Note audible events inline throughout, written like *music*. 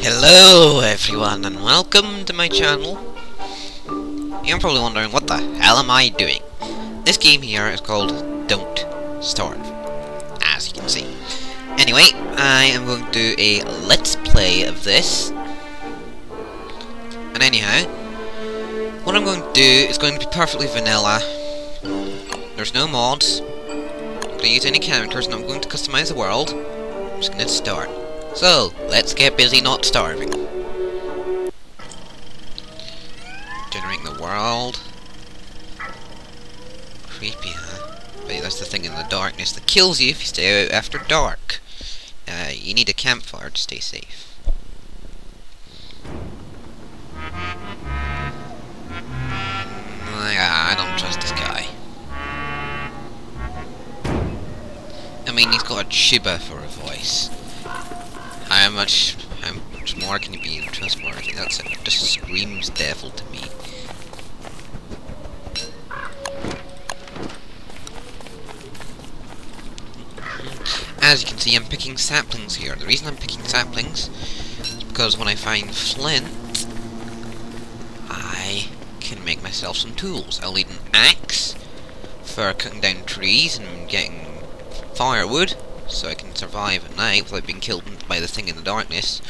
Hello everyone and welcome to my channel. You're probably wondering what the hell am I doing? This game here is called Don't Starve, as you can see. Anyway, I am going to do a let's play of this. And anyhow, what I'm going to do is going to be perfectly vanilla. There's no mods. I'm going to use any characters and I'm going to customize the world. I'm just going to start. So, let's get busy not starving. Generating the world. Creepy, huh? But that's the thing in the darkness that kills you if you stay out after dark. Uh, you need a campfire to stay safe. I don't trust this guy. I mean, he's got a tuba for a voice. How much, how much more can you be trustworthy? That's it. Just screams devil to me. As you can see, I'm picking saplings here. The reason I'm picking saplings is because when I find flint, I can make myself some tools. I'll need an axe for cutting down trees and getting firewood so I can survive at night without being killed by the thing in the darkness.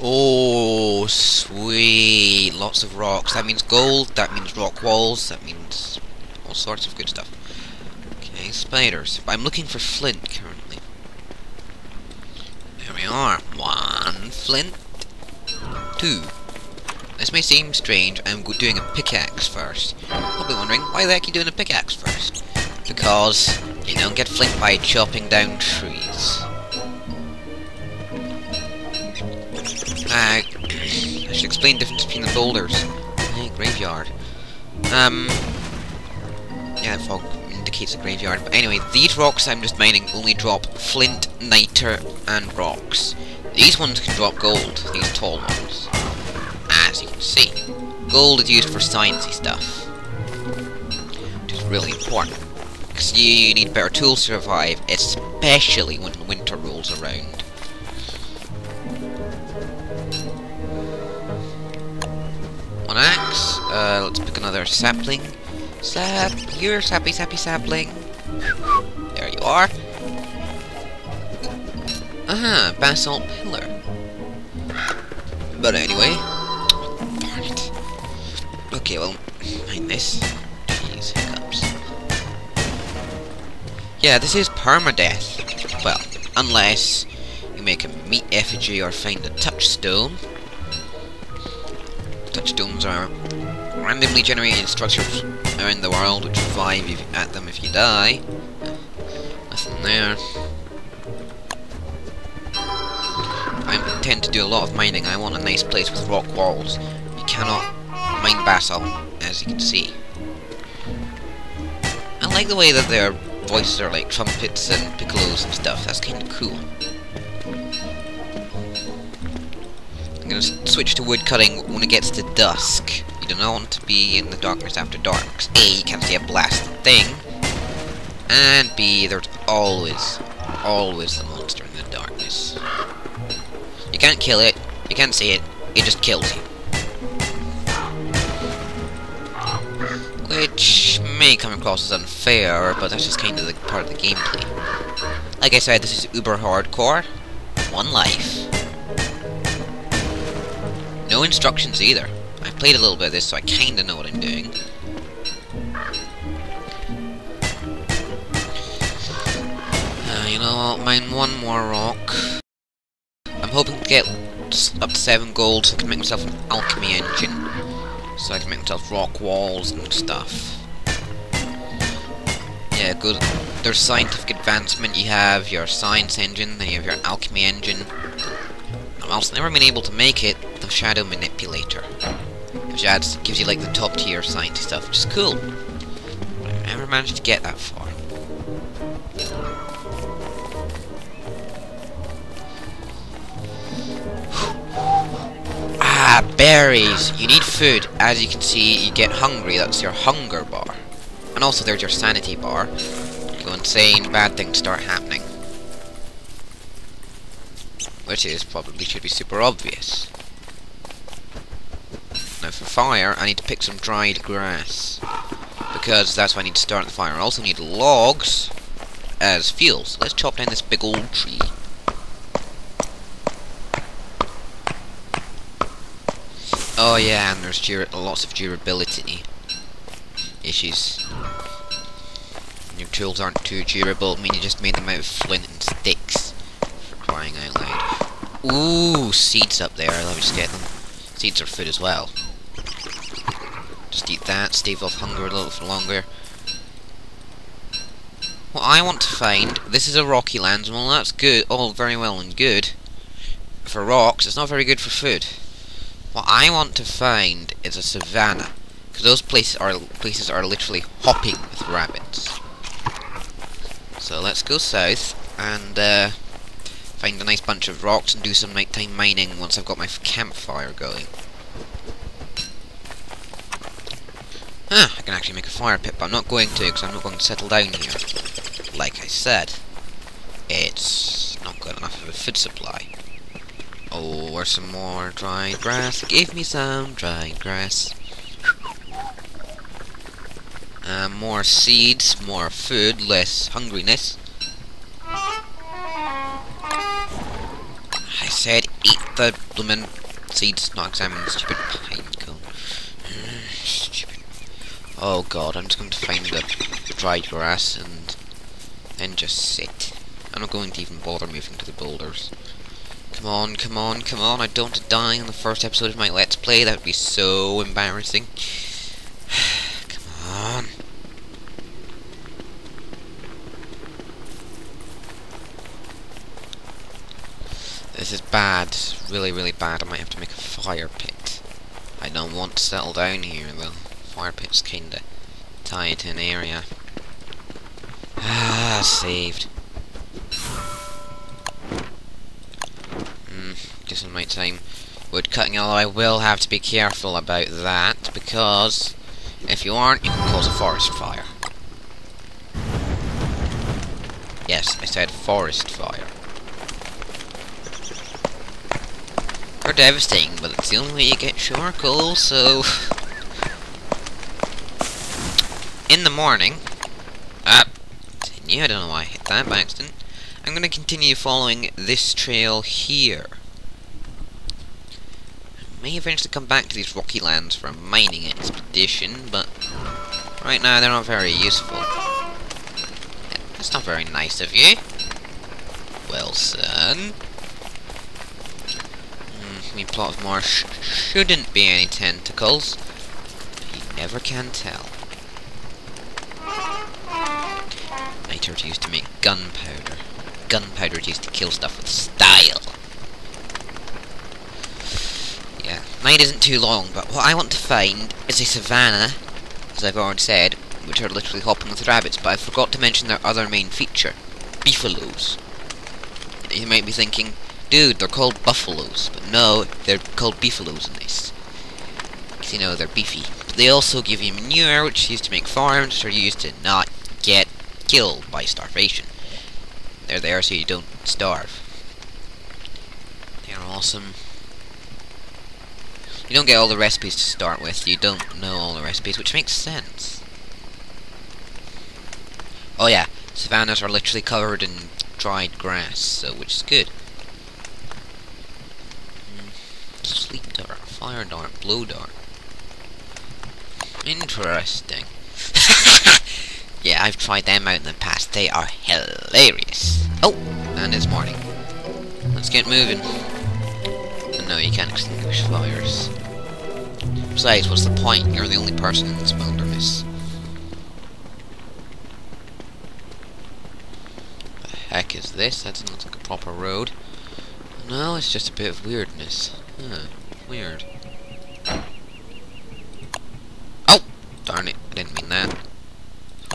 Oh, sweet! Lots of rocks. That means gold, that means rock walls, that means all sorts of good stuff. Okay, spiders. I'm looking for flint currently. There we are. One flint. Two. This may seem strange, I'm doing a pickaxe first. You'll be wondering, why the heck are you doing a pickaxe first? Because you don't get flint by chopping down trees. Uh, I should explain the difference between the boulders. Hey, graveyard. Um, yeah, fog indicates a graveyard. But anyway, these rocks I'm just mining only drop flint, niter, and rocks. These ones can drop gold, these tall ones. As you can see. Gold is used for sciencey stuff. Which is really important. Because you need better tools to survive, especially when winter rolls around. Uh, let's pick another sapling. Sap, you're sappy, sappy sapling. There you are. Aha, basalt pillar. But anyway. Darn it. Okay, well, mind this. Jeez, hiccups. Yeah, this is permadeath. Well, unless you make a meat effigy or find a touchstone. Touchstones are randomly generated structures around the world which revive you at them if you die. Nothing there. I intend to do a lot of mining. I want a nice place with rock walls. You cannot mine basalt, as you can see. I like the way that their voices are like trumpets and piccolos and stuff. That's kind of cool. I'm gonna switch to wood cutting when it gets to dusk. Do not want to be in the darkness after dark. A, you can't see a blasted thing. And B, there's always, always the monster in the darkness. You can't kill it, you can't see it, it just kills you. Which may come across as unfair, but that's just kind of the part of the gameplay. Like I said, this is uber hardcore. One life. No instructions either. Played a little bit of this, so I kinda know what I'm doing. Uh, you know, mine one more rock. I'm hoping to get up to 7 gold so I can make myself an alchemy engine. So I can make myself rock walls and stuff. Yeah, good. There's scientific advancement, you have your science engine, then you have your alchemy engine. I've also never been able to make it, the shadow manipulator. Which adds, gives you like the top tier science stuff, which is cool. But I've never managed to get that far. Ah, berries! You need food. As you can see, you get hungry. That's your hunger bar. And also there's your sanity bar. You go insane, bad things start happening. which is probably should be super obvious. For fire, I need to pick some dried grass. Because that's why I need to start the fire. I also need logs as fuel. So let's chop down this big old tree. Oh yeah, and there's lots of durability issues. Your tools aren't too durable, I mean you just made them out of flint and sticks. For crying out loud. Ooh, seeds up there, let me just get them. Seeds are food as well. Just eat that, stave off hunger a little for longer. What I want to find, this is a rocky land, well that's good, all very well and good. For rocks, it's not very good for food. What I want to find is a savannah. Because those places are places are literally hopping with rabbits. So let's go south and uh, find a nice bunch of rocks and do some nighttime mining once I've got my campfire going. Ah, I can actually make a fire pit, but I'm not going to because I'm not going to settle down here. Like I said, it's not good enough of a food supply. Oh, or some more dried grass. Give me some dried grass. Uh, more seeds, more food, less hungriness. I said eat the bloomin' seeds, not examine the stupid pine cone. *sighs* stupid. Oh god, I'm just going to find the dried grass and then just sit. I'm not going to even bother moving to the boulders. Come on, come on, come on. I don't want to die in the first episode of my Let's Play. That would be so embarrassing. *sighs* come on. This is bad. Really, really bad. I might have to make a fire pit. I don't want to settle down here, though. Fire pit's kinda tied to an area. Ah, saved. Guess on my time wood cutting, although I will have to be careful about that, because if you aren't, you can cause a forest fire. Yes, I said forest fire. They're devastating, but it's the only way you get charcoal, so... *laughs* In the morning... Ah, continue, I don't know why I hit that by accident. I'm going to continue following this trail here I may eventually come back to these rocky lands for a mining expedition, but right now they're not very useful. That's not very nice of you. Well, son. Me plot of marsh shouldn't be any tentacles. You never can tell. Nitre used to make gunpowder. Gunpowder used to kill stuff with style. Yeah, mine isn't too long, but what I want to find is a savannah, as I've already said, which are literally hopping with rabbits, but I forgot to mention their other main feature, beefaloes. You might be thinking, dude, they're called buffaloes, but no, they're called beefaloes in this. Because, you know, they're beefy. But they also give you manure, which is used to make farms, which are used to not killed by starvation. They're there so you don't starve. They're awesome. You don't get all the recipes to start with, you don't know all the recipes, which makes sense. Oh yeah, savannas are literally covered in dried grass, so which is good. Mm, sleep dart, fire dart, blow dart. Interesting. *laughs* yeah, I've tried them out in the past. They are hilarious. Oh, and it's morning. Let's get moving. And no, you can't extinguish fires. Besides, what's the point? You're the only person in this wilderness. The heck is this? That doesn't look like a proper road. No, it's just a bit of weirdness. Huh, weird. Oh! Darn it, I didn't mean that.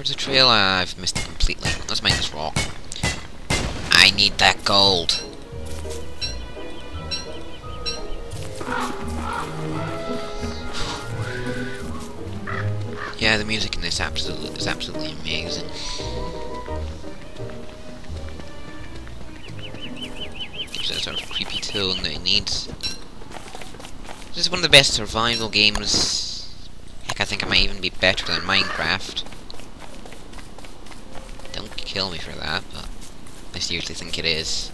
The trail? I've missed it completely. Let's make this rock. I need that gold. Yeah, the music in this absolutely is absolutely amazing. Gives that sort of creepy stone that it needs. This is one of the best survival games. Heck, I think it might even be better than Minecraft. Kill me for that, but I seriously think it is.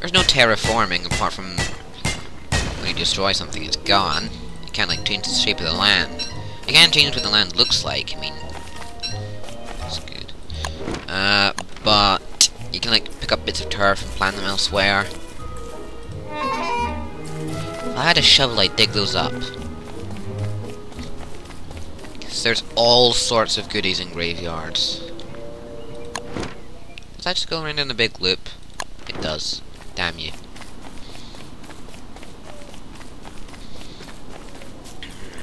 There's no terraforming apart from when you destroy something, it's gone. You can't like change the shape of the land. You can't change what the land looks like. I mean, that's good. Uh, but you can like pick up bits of turf and plant them elsewhere. If I had a shovel, I'd dig those up. There's all sorts of goodies in graveyards. Does that just go around in a big loop? It does. Damn you.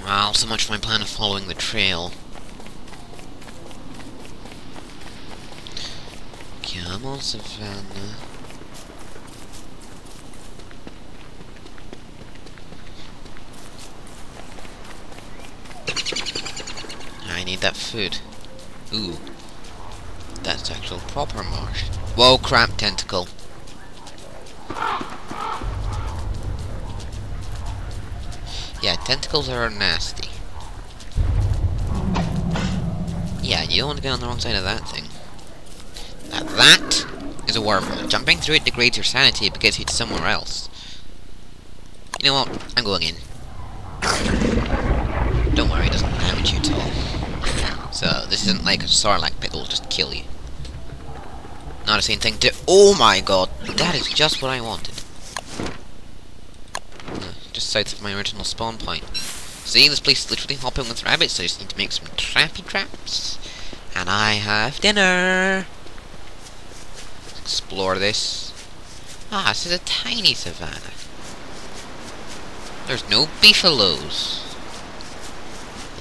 Well, so much for my plan of following the trail. Come on, Savannah. I need that food. Ooh. That's actual proper marsh. Whoa, crap, tentacle. Yeah, tentacles are nasty. Yeah, you don't want to get on the wrong side of that thing. Now that is a wormhole. Jumping through it degrades your sanity because it's somewhere else. You know what? I'm going in. Don't worry, it doesn't damage you. So, this isn't like a Sarlacc pit that'll just kill you. Not a same thing to- Oh my god! That is just what I wanted just south of my original spawn point. See, this place is literally hopping with rabbits, so I just need to make some trappy traps. And I have dinner! Let's explore this. Ah, this is a tiny savannah. There's no beefaloes.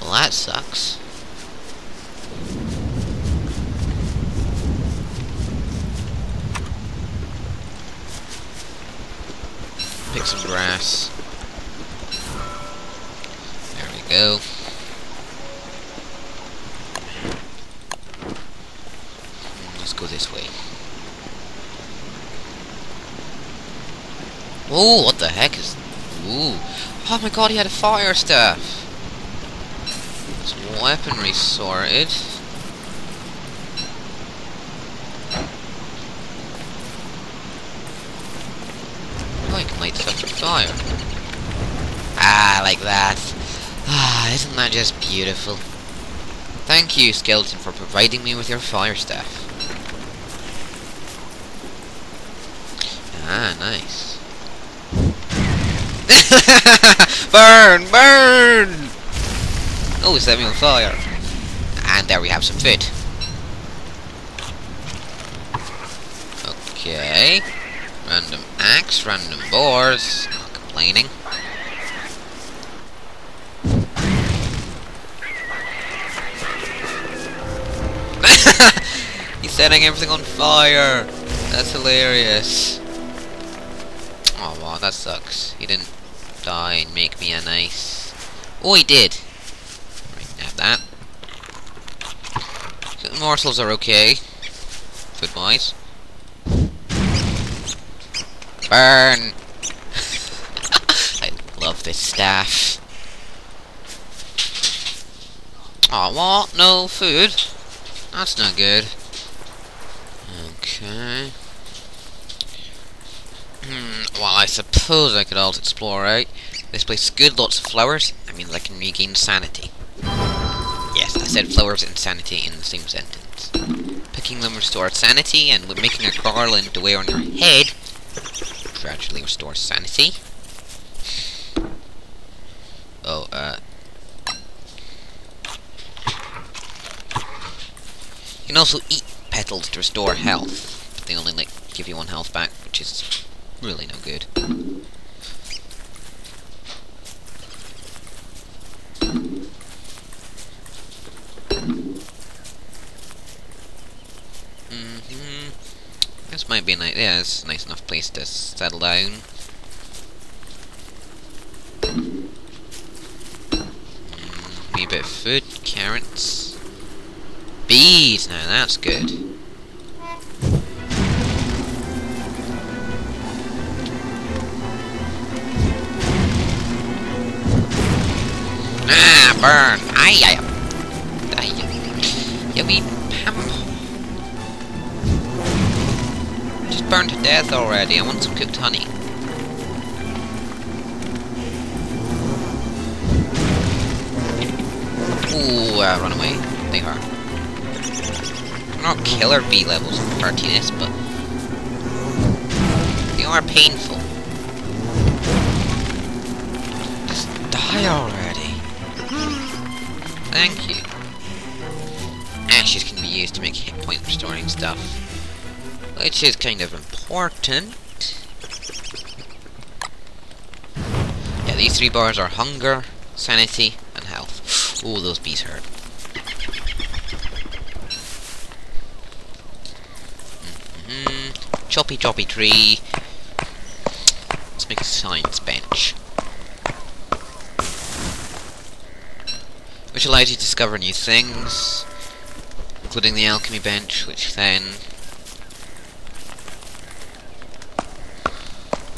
Well, that sucks. Pick some grass There we go. Let's go this way. Ooh, what the heck is... Ooh. Oh my god, he had a fire staff! Some weaponry sorted. Oh, I can light stuff on fire. Like that. Ah, isn't that just beautiful? Thank you, Skeleton, for providing me with your fire staff. Ah, nice. *laughs* burn! Burn! Oh, set me on fire. And there we have some food. Okay. Random axe, random boars. Not complaining. Setting everything on fire. That's hilarious. Oh wow, that sucks. He didn't die and make me a nice. Oh, he did. Right, have that. So morsels are okay, food wise. Burn. *laughs* I love this staff. Oh, what? No food? That's not good. Okay. Hmm, well, I suppose I could also explore out. This place is good, lots of flowers. I mean, I can regain sanity. Yes, I said flowers and sanity in the same sentence. Picking them restores sanity, and making a garland to wear on your head gradually restores sanity. Oh, uh, You can also eat petals to restore health, but they only like give you one health back, which is really no good. Mm hmm This might be a nice, yeah, it's a nice enough place to settle down. Mm, a bit of food, carrots speed. Now that's good. Ah, burn! Aye, aye. aye. Yummy pam. Just burned to death already. I want some cooked honey. Ooh, uh, run away. Not killer bee levels of partiness, but they are painful. Just die already. Thank you. Ashes can be used to make hit point restoring stuff. Which is kind of important. Yeah, these three bars are hunger, sanity, and health. Ooh, those bees hurt. Choppy choppy tree. Let's make a science bench. Which allows you to discover new things, including the alchemy bench, which then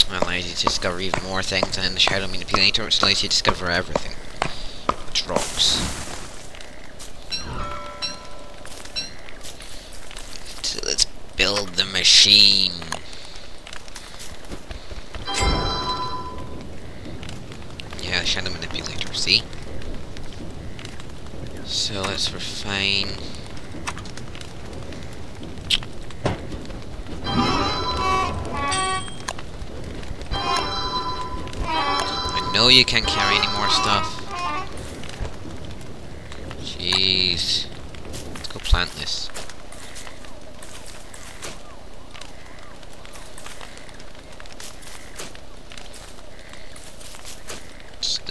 allows you to discover even more things, and then the shadow manipulator, which allows you to discover everything rocks. So let's build the machine. Yeah, shadow manipulator, see? So let's refine... I know you can't carry any more stuff. Jeez. Let's go plant this.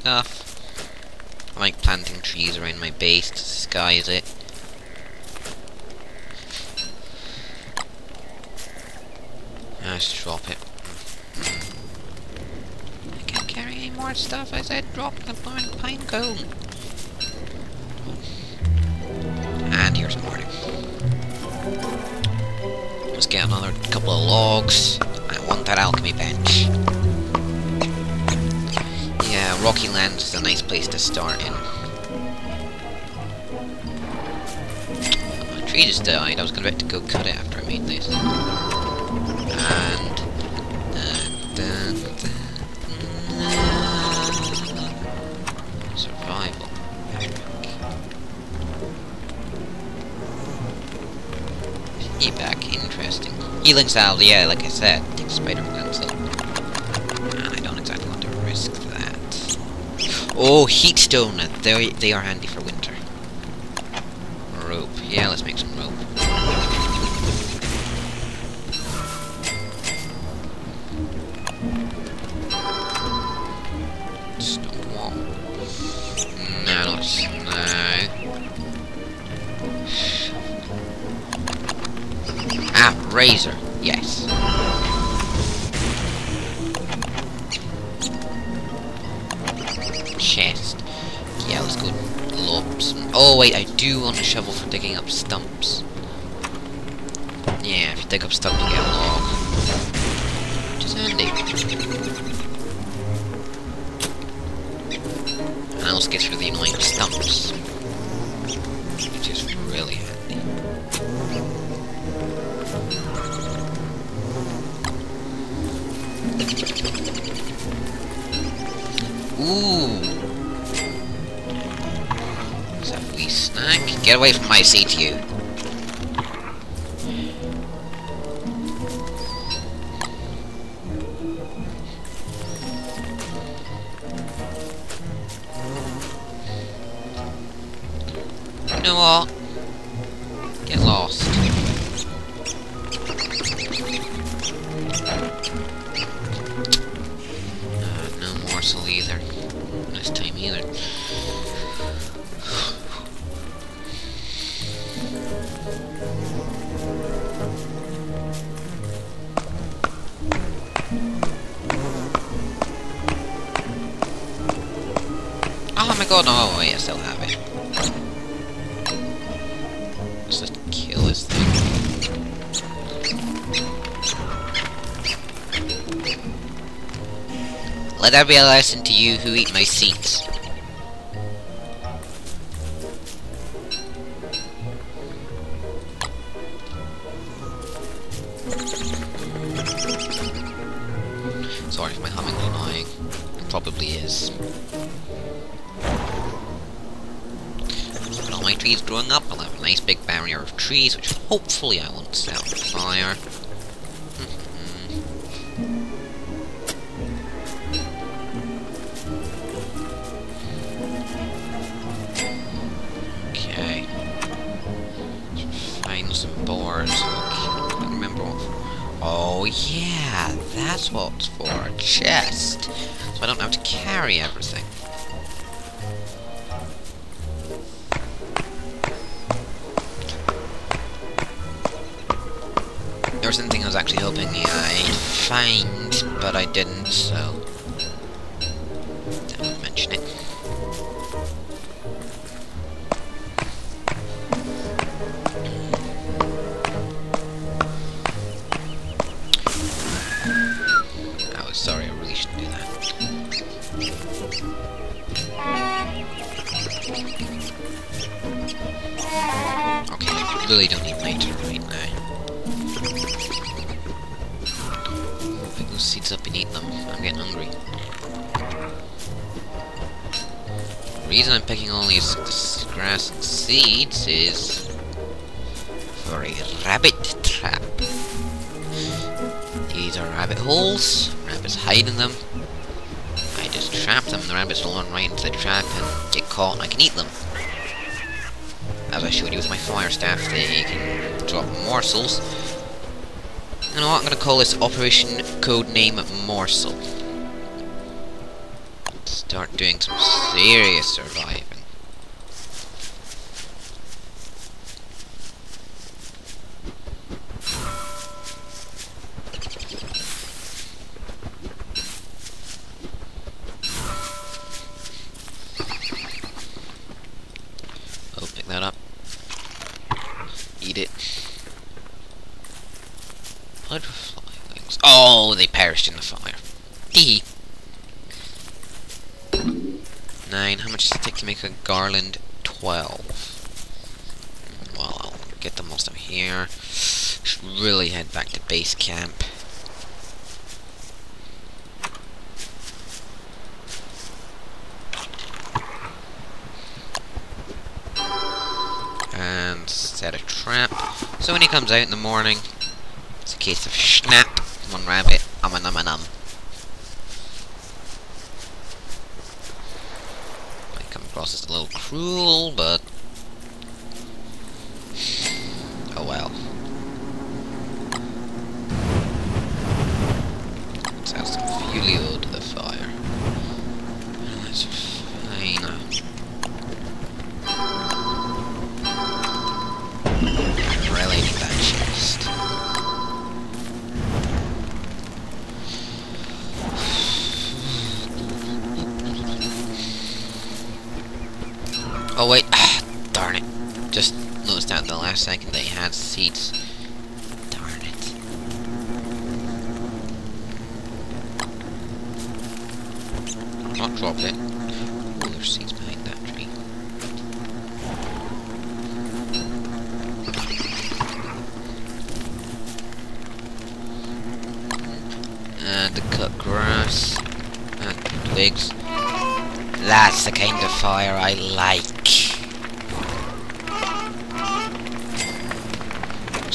Stuff. I like planting trees around my base to disguise it. Ah, Let's drop it. I can't carry any more stuff. I said drop the pine cone. And here's morning. Let's get another couple of logs. I want that alchemy bench. Rocky Land is a nice place to start in. My tree just died. I was going to go cut it after I made this. And... Survival. back, interesting. Healing salve, yeah, like I said, take Spider-Man Oh, heat stone, they they are handy Chest. Yeah, let's go lob some... Oh, wait, I do want a shovel for digging up stumps. Yeah, if you dig up stumps, you get a log. Which is handy. And I'll get through the annoying stumps. Which is really handy. Ooh. Get away from my seat, you. that'll be a lesson to you who eat my seeds. Sorry if my humming is annoying. It probably is. All my trees growing up, I'll have a nice big barrier of trees, which hopefully I won't set on fire. I remember. Oh yeah, that's what it's for. A chest. So I don't have to carry everything. There was something I was actually hoping I'd find, but I didn't, so... really don't need later right now. Pick those seeds up and eat them. I'm getting hungry. The reason I'm picking all these grass and seeds is for a rabbit trap. These are rabbit holes. Rabbits hide in them. I just trap them, the rabbits will run right into the trap and get caught, and I can eat them. As I showed you with my fire staff, they can drop morsels. You know what, I'm gonna call this Operation Codename Morsel. Start doing some serious surviving. Oh, pick that up. Eat it. Butterfly wings. Oh, they perished in the fire. Tee. Nine. How much does it take to make a garland? Twelve. Well, I'll get the most of here. Should really head back to base camp. and set a trap. So when he comes out in the morning, it's a case of snap, one rabbit, um um um um. Might come across as a little cruel, but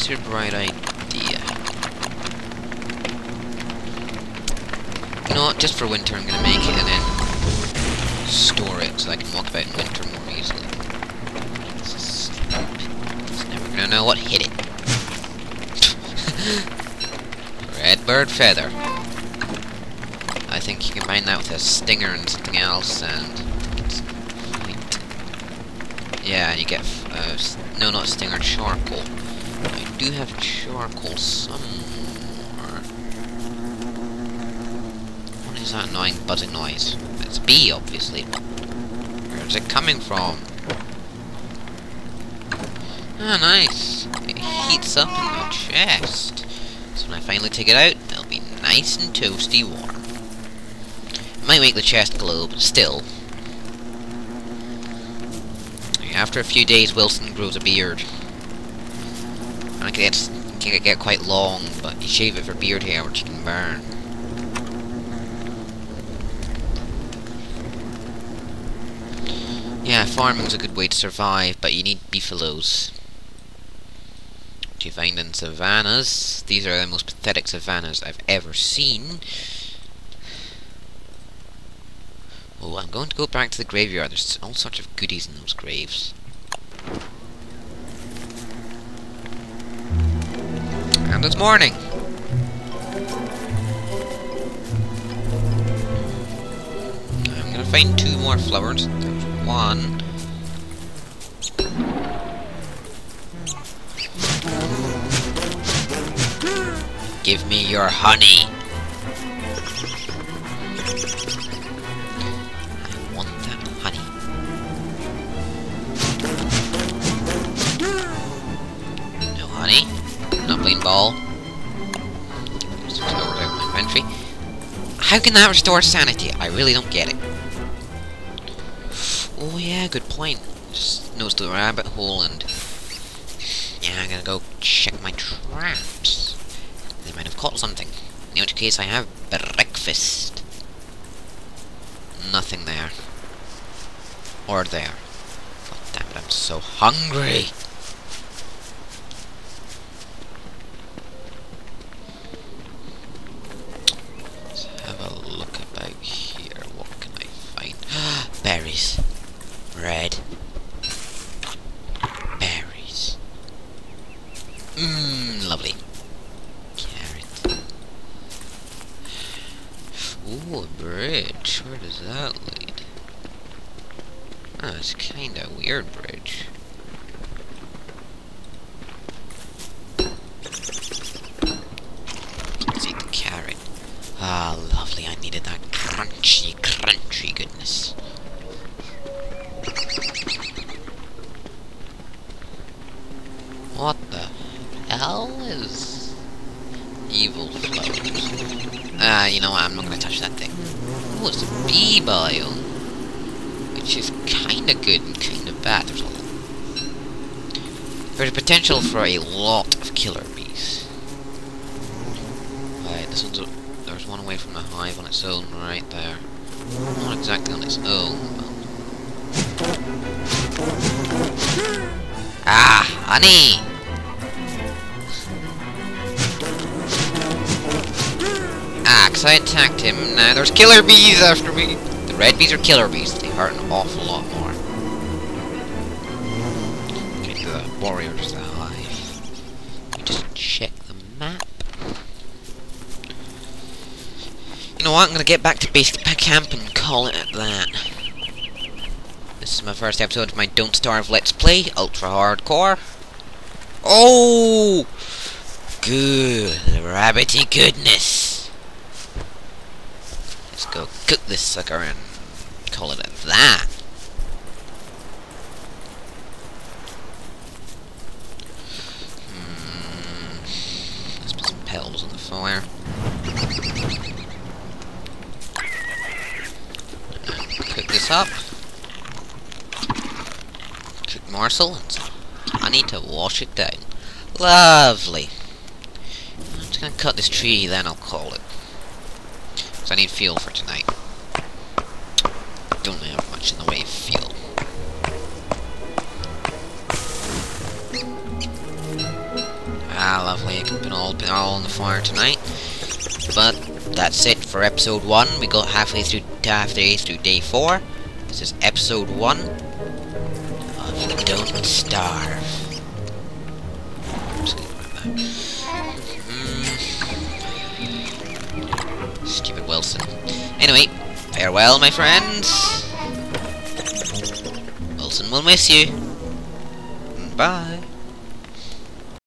Your bright idea? You know what, just for winter I'm gonna make it and then store it so I can walk about in winter more easily. It's It's never gonna know what hit it. *laughs* Red bird feather. I think you combine that with a stinger and something else, and. Yeah, and you get uh, no, not stinger, charcoal. Do have charcoal somewhere. What is that annoying buzzing noise? It's a bee, obviously. Where is it coming from? Ah, nice. It heats up in my chest. So when I finally take it out, it'll be nice and toasty warm. It might make the chest glow, but still. After a few days, Wilson grows a beard. And it gets, can get quite long, but you shave it for beard hair, which you can burn. Yeah, farming's a good way to survive, but you need beefaloes. Which you find in savannas. These are the most pathetic savannas I've ever seen. Oh, I'm going to go back to the graveyard. There's all sorts of goodies in those graves. And it's morning. I'm gonna find two more flowers. There's one. Give me your honey. How can that restore sanity? I really don't get it. Oh yeah, good point. Just nose to the rabbit hole and... Yeah, I'm gonna go check my traps. They might have caught something. In which case I have breakfast. Nothing there. Or there. God damn it, I'm so hungry! Let's have a look about here. What can I find? Berries. Red. Berries. Mmm, lovely. Carrot. Ooh, a bridge. Where does that lead? Oh, it's kinda weird bridge. Let's eat the carrot. Ah, lovely. I needed that crunchy, crunchy goodness. What the hell is evil flowers? Ah, you know what? I'm not gonna touch that thing. Oh, it's a bee biome, which is kind of good and kind of bad. There's a there's potential for a lot of killer bees. Right, this one's there's one away from the hive on its own, right there. Not exactly on its own. Ah, honey! Ah, 'cause I attacked him. Now there's killer bees after me. The red bees are killer bees. They hurt an awful lot more. Okay, the warriors, the hive. Let me just check the map. You know what? I'm gonna get back to base camp and call it at that. This is my first episode of my Don't Starve Let's Play, Ultra Hardcore. Oh! Good, rabbity goodness. Let's go cook this sucker and call it at that. Hmm. Let's put some petals on the fire. And cook this up. Morsel some honey to wash it down. Lovely. I'm just gonna cut this tree, then I'll call it. Because I need fuel for tonight. Don't have much in the way of fuel. Ah, lovely. I can all, put all on the fire tonight. But that's it for episode one. We got halfway through halfway through day four. This is episode one of Don't Starve. Mm. Stupid Wilson. Anyway, farewell, my friends. Wilson will miss you. Bye.